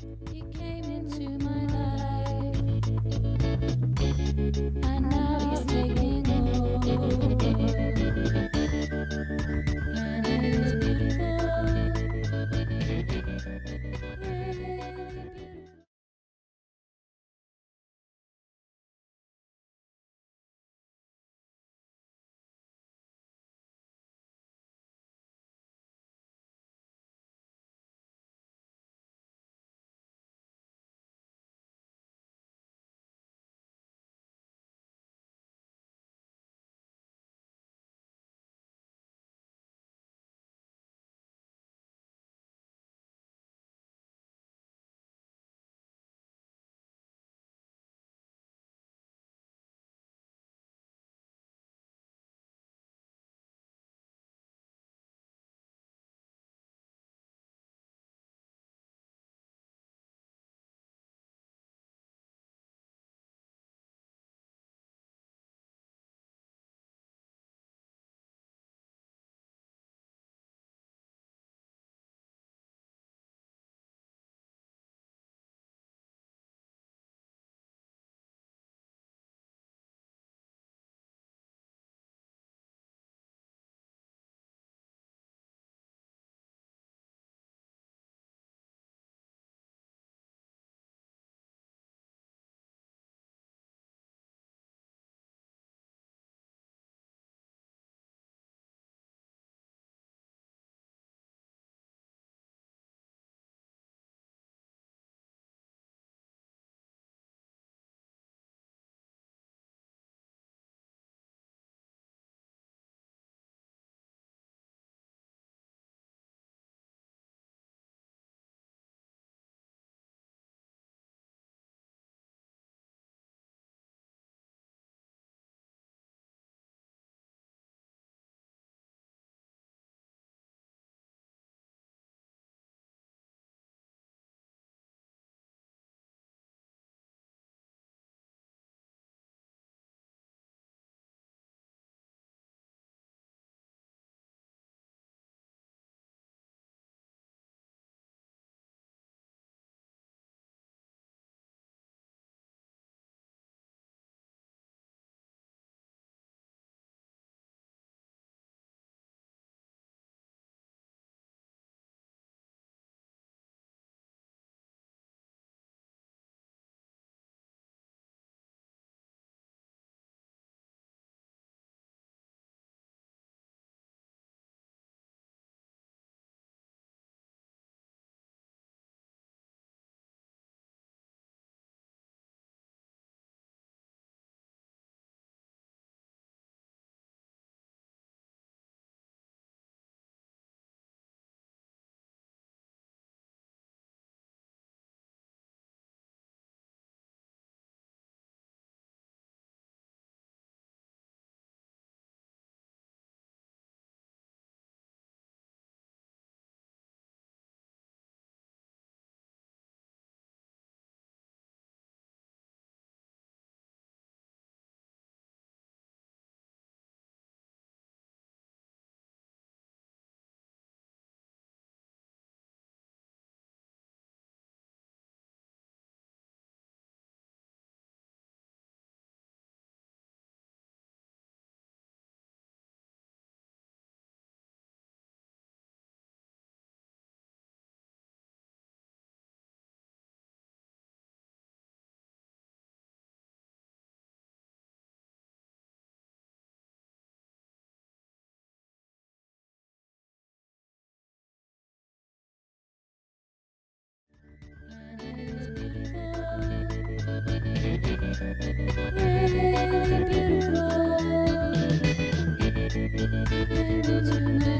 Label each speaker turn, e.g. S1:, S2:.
S1: and now he's taking Really beautiful. Able to